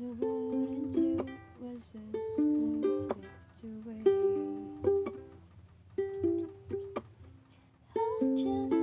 was a and was just away. I just